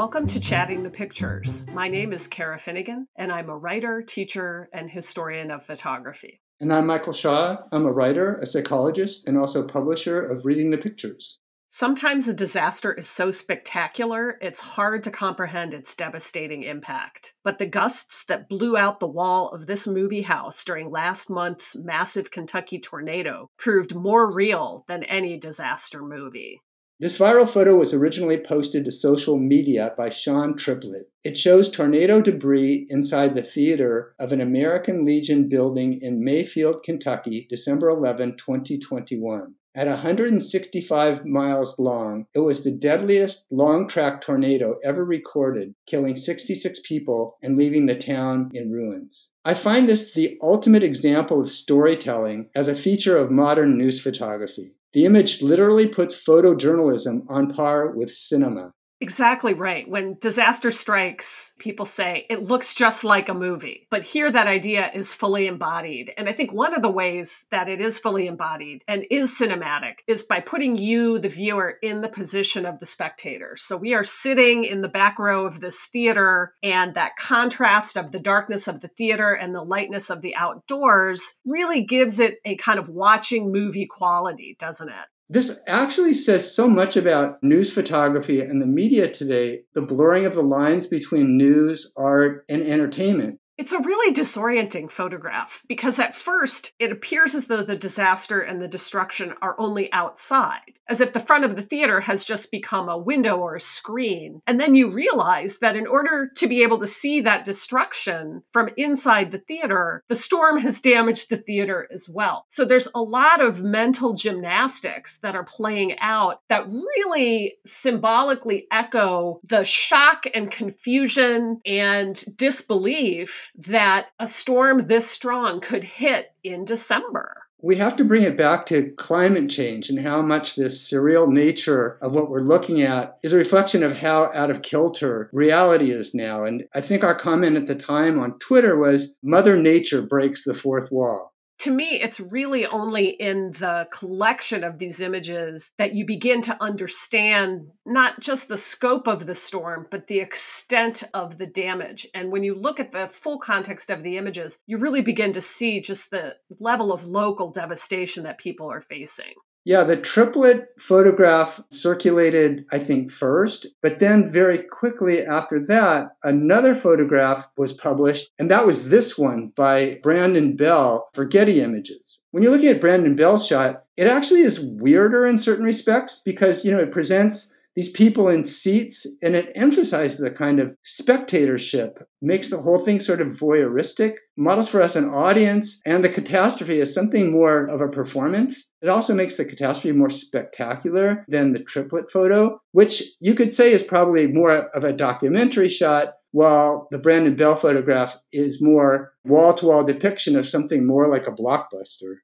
Welcome to Chatting the Pictures. My name is Cara Finnegan, and I'm a writer, teacher, and historian of photography. And I'm Michael Shaw. I'm a writer, a psychologist, and also publisher of Reading the Pictures. Sometimes a disaster is so spectacular, it's hard to comprehend its devastating impact. But the gusts that blew out the wall of this movie house during last month's massive Kentucky tornado proved more real than any disaster movie. This viral photo was originally posted to social media by Shawn Triplett. It shows tornado debris inside the theater of an American Legion building in Mayfield, Kentucky, December 11, 2021. At 165 miles long, it was the deadliest long track tornado ever recorded, killing 66 people and leaving the town in ruins. I find this the ultimate example of storytelling as a feature of modern news photography. The image literally puts photojournalism on par with cinema. Exactly right. When disaster strikes, people say it looks just like a movie. But here, that idea is fully embodied. And I think one of the ways that it is fully embodied and is cinematic is by putting you, the viewer, in the position of the spectator. So we are sitting in the back row of this theater, and that contrast of the darkness of the theater and the lightness of the outdoors really gives it a kind of watching movie quality, doesn't it? This actually says so much about news photography and the media today, the blurring of the lines between news, art, and entertainment. It's a really disorienting photograph because at first it appears as though the disaster and the destruction are only outside, as if the front of the theater has just become a window or a screen. And then you realize that in order to be able to see that destruction from inside the theater, the storm has damaged the theater as well. So there's a lot of mental gymnastics that are playing out that really symbolically echo the shock and confusion and disbelief that a storm this strong could hit in December. We have to bring it back to climate change and how much this surreal nature of what we're looking at is a reflection of how out of kilter reality is now. And I think our comment at the time on Twitter was Mother Nature breaks the fourth wall to me, it's really only in the collection of these images that you begin to understand not just the scope of the storm, but the extent of the damage. And when you look at the full context of the images, you really begin to see just the level of local devastation that people are facing. Yeah, the Triplett photograph circulated, I think, first, but then very quickly after that, another photograph was published, and that was this one by Brandon Bell for Getty Images. When you're looking at Brandon Bell's shot, it actually is weirder in certain respects because, you know, it presents these people in seats, and it emphasizes a kind of spectatorship, makes the whole thing sort of voyeuristic, models for us an audience, and the catastrophe is something more of a performance. It also makes the catastrophe more spectacular than the Triplett photo, which you could say is probably more of a documentary shot, while the Brandon Bell photograph is more wall to wall depiction of something more like a blockbuster.